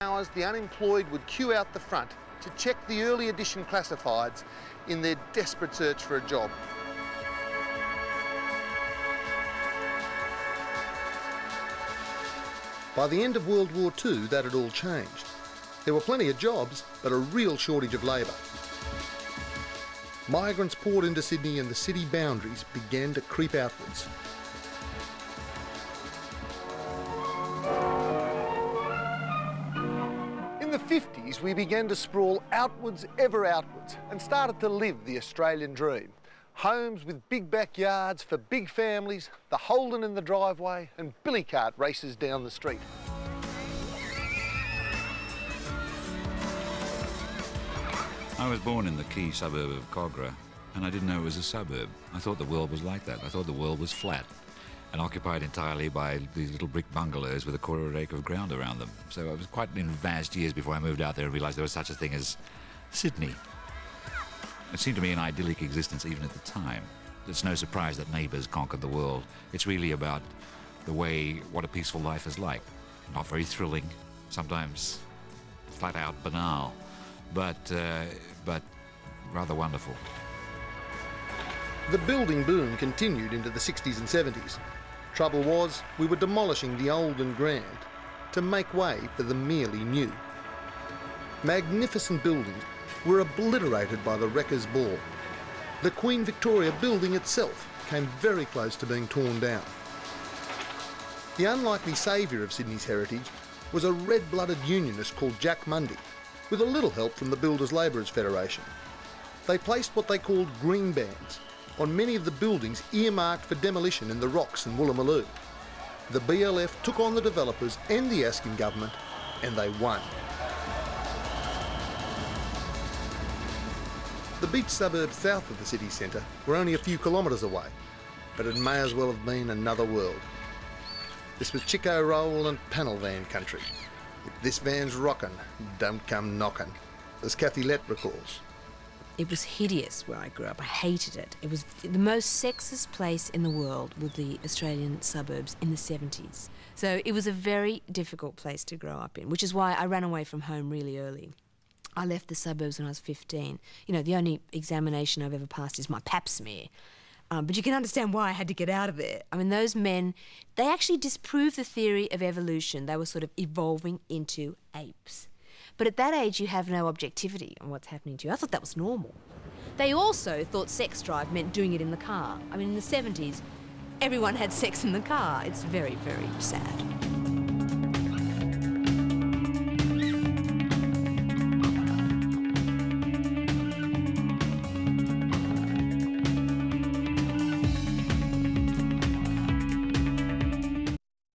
hours, the unemployed would queue out the front to check the early edition classifieds in their desperate search for a job. By the end of World War II, that had all changed. There were plenty of jobs, but a real shortage of labour. Migrants poured into Sydney and the city boundaries began to creep outwards. The 50s, we began to sprawl outwards, ever outwards, and started to live the Australian dream. Homes with big backyards for big families, the Holden in the driveway, and billy cart races down the street. I was born in the key suburb of Kogarah, and I didn't know it was a suburb. I thought the world was like that. I thought the world was flat and occupied entirely by these little brick bungalows with a quarter of an acre of ground around them. So it was quite in vast years before I moved out there and realised there was such a thing as Sydney. It seemed to me an idyllic existence even at the time. It's no surprise that neighbours conquered the world. It's really about the way what a peaceful life is like. Not very thrilling, sometimes flat out banal, but, uh, but rather wonderful. The building boom continued into the 60s and 70s. Trouble was, we were demolishing the old and grand to make way for the merely new. Magnificent buildings were obliterated by the wrecker's ball. The Queen Victoria building itself came very close to being torn down. The unlikely saviour of Sydney's heritage was a red-blooded unionist called Jack Mundey, with a little help from the Builders Labourers Federation. They placed what they called green bands on many of the buildings earmarked for demolition in the rocks in Woolloomooloo. The BLF took on the developers and the Askin government, and they won. The beach suburbs south of the city centre were only a few kilometres away, but it may as well have been another world. This was Chiko roll and panel van country. If this van's rockin', don't come knockin', as Kathy Lette recalls. It was hideous where I grew up. I hated it. It was the most sexist place in the world with the Australian suburbs in the 70s. So it was a very difficult place to grow up in, which is why I ran away from home really early. I left the suburbs when I was 15. You know, the only examination I've ever passed is my pap smear. Um, but you can understand why I had to get out of there. I mean, those men, they actually disproved the theory of evolution. They were sort of evolving into apes. But at that age, you have no objectivity on what's happening to you. I thought that was normal. They also thought sex drive meant doing it in the car. I mean, in the 70s, everyone had sex in the car. It's very, very sad.